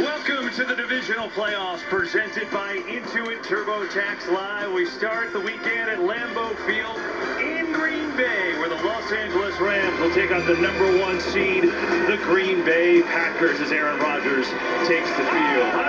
Welcome to the divisional playoffs presented by Intuit TurboTax Live. We start the weekend at Lambeau Field in Green Bay, where the Los Angeles Rams will take on the number one seed, the Green Bay Packers, as Aaron Rodgers takes the field.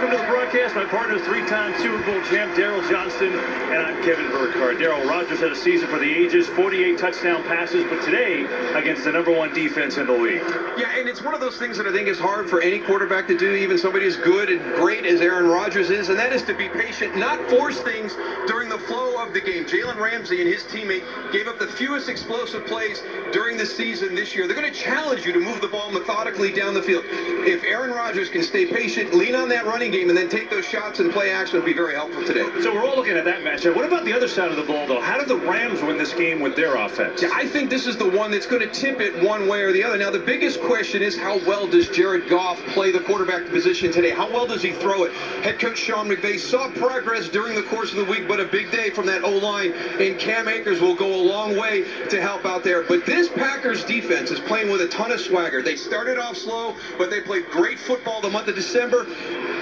Welcome to the broadcast. My partner three-time Super Bowl champ Daryl Johnston, and I'm Kevin Burkhardt. Daryl Rodgers had a season for the ages, 48 touchdown passes, but today against the number one defense in the league. Yeah, and it's one of those things that I think is hard for any quarterback to do, even somebody as good and great as Aaron Rodgers is, and that is to be patient, not force things during the flow of the game. Jalen Ramsey and his teammate gave up the fewest explosive plays during the season this year. They're going to challenge you to move the ball methodically down the field. If Aaron Rodgers can stay patient, lean on that running game, and then take those shots and play action, it'll be very helpful today. So we're all looking at that matchup. What about the other side of the ball, though? How did the Rams win this game with their offense? Yeah, I think this is the one that's going to tip it one way or the other. Now, the biggest question is how well does Jared Goff play the quarterback position today? How well does he throw it? Head coach Sean McVay saw progress during the course of the week, but a big day from that O-line, and Cam Akers will go a long way to help out there. But this Packers defense is playing with a ton of swagger. They started off slow, but they played great football the month of December.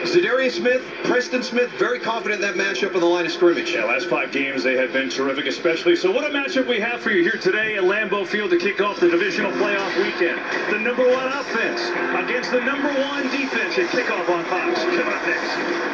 Za'Darius Smith, Preston Smith, very confident in that matchup on the line of scrimmage. Yeah, last five games they have been terrific, especially. So what a matchup we have for you here today at Lambeau Field to kick off the divisional playoff weekend. The number one offense against the number one defense at kickoff on Fox. Come on, next.